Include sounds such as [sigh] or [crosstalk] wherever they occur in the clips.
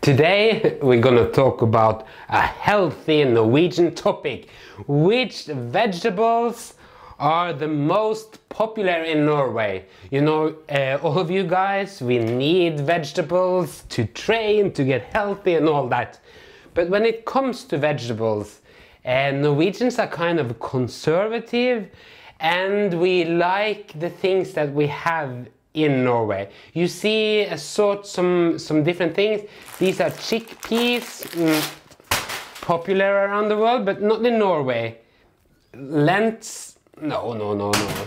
Today we're gonna talk about a healthy Norwegian topic. Which vegetables are the most popular in Norway? You know, uh, all of you guys, we need vegetables to train, to get healthy and all that. But when it comes to vegetables, uh, Norwegians are kind of conservative and we like the things that we have in Norway. You see a sort some some different things. These are chickpeas, mm, popular around the world, but not in Norway. Lents, no, no, no, no.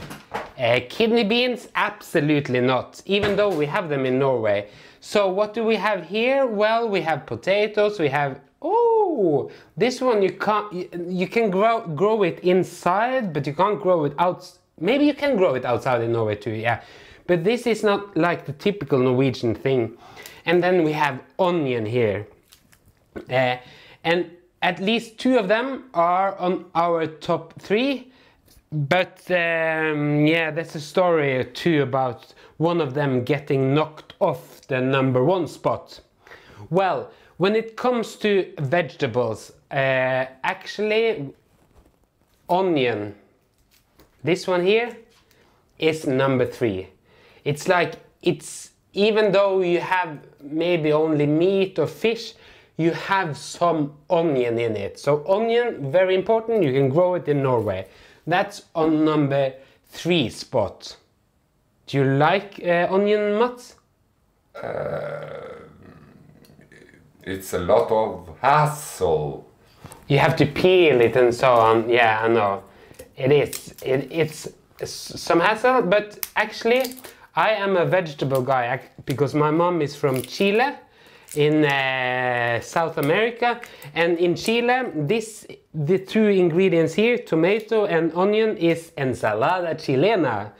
Uh, kidney beans, absolutely not. Even though we have them in Norway. So what do we have here? Well, we have potatoes. We have oh, this one you can't. You, you can grow grow it inside, but you can't grow it out. Maybe you can grow it outside in Norway too. Yeah. But this is not like the typical Norwegian thing. And then we have onion here. Uh, and at least two of them are on our top three. But um, yeah, there's a story too about one of them getting knocked off the number one spot. Well, when it comes to vegetables, uh, actually, onion, this one here, is number three. It's like it's even though you have maybe only meat or fish, you have some onion in it. So onion, very important. You can grow it in Norway. That's on number three spot. Do you like uh, onion, Mads? Uh, it's a lot of hassle. You have to peel it and so on. Yeah, I know. It is. It, it's some hassle, but actually, I am a vegetable guy because my mom is from Chile in uh, South America and in Chile this the two ingredients here tomato and onion is ensalada chilena.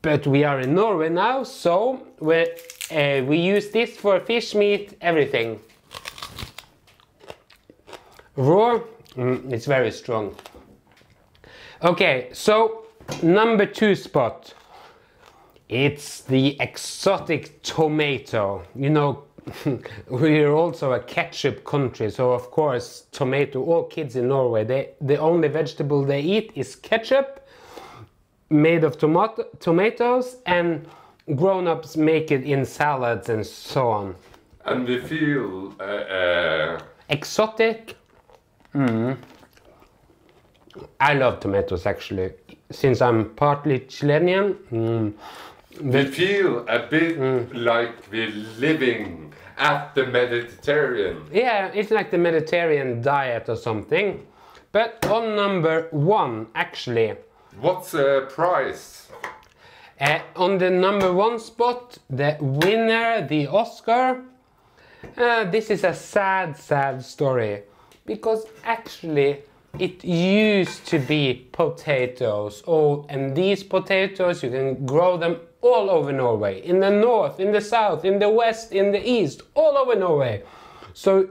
But we are in Norway now so we uh, we use this for fish meat everything. Raw mm, it's very strong. Okay so number two spot it's the exotic tomato. You know, [laughs] we're also a ketchup country, so of course, tomato. All kids in Norway, they the only vegetable they eat is ketchup, made of tomato tomatoes, and grown-ups make it in salads and so on. And we feel uh, uh... exotic. Mm. I love tomatoes actually, since I'm partly Chilean. Mm. We feel a bit mm. like we're living at the Mediterranean. Yeah, it's like the Mediterranean diet or something. But on number one, actually. What's the price? Uh, on the number one spot, the winner, the Oscar. Uh, this is a sad, sad story. Because actually, it used to be potatoes. Oh, and these potatoes, you can grow them all over Norway, in the north, in the south, in the west, in the east, all over Norway. So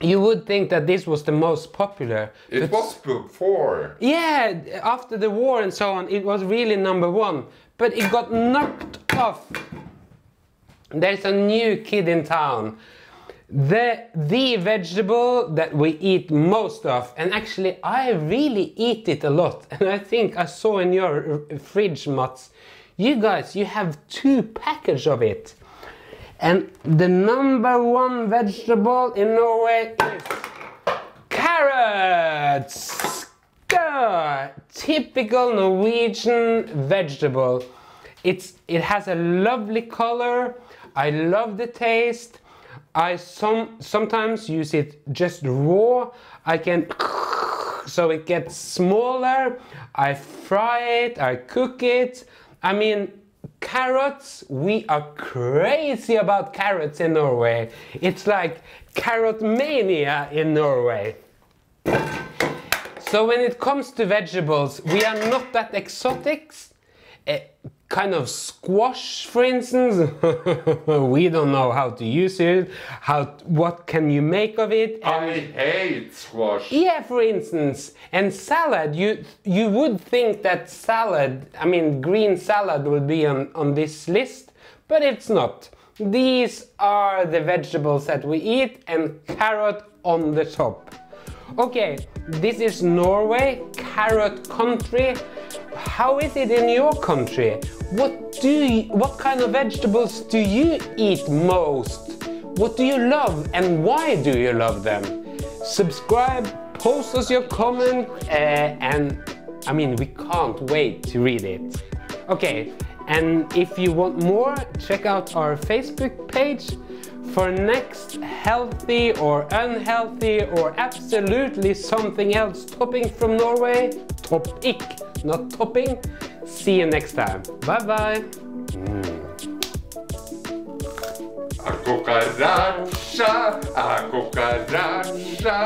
you would think that this was the most popular. It was before. Yeah, after the war and so on, it was really number one. But it got knocked off. There's a new kid in town. The, the vegetable that we eat most of, and actually I really eat it a lot, and I think I saw in your fridge, Mads, you guys, you have two packets of it. And the number one vegetable in Norway is carrots. Typical Norwegian vegetable. It's, it has a lovely color. I love the taste. I some, sometimes use it just raw. I can so it gets smaller. I fry it, I cook it. I mean, carrots, we are crazy about carrots in Norway. It's like carrot mania in Norway. So when it comes to vegetables, we are not that exotic. Kind of squash, for instance. [laughs] we don't know how to use it. How what can you make of it? And I hate squash. Yeah, for instance, and salad. You you would think that salad, I mean green salad, would be on on this list, but it's not. These are the vegetables that we eat and carrot on the top. Okay, this is Norway, carrot country. How is it in your country? What do you, what kind of vegetables do you eat most? What do you love and why do you love them? Subscribe, post us your comment uh, and I mean we can't wait to read it. Okay, and if you want more, check out our Facebook page for next healthy or unhealthy or absolutely something else topping from Norway. Topic, not topping. See you next time. Bye bye. Hmm. A cucaracha, a cucaracha.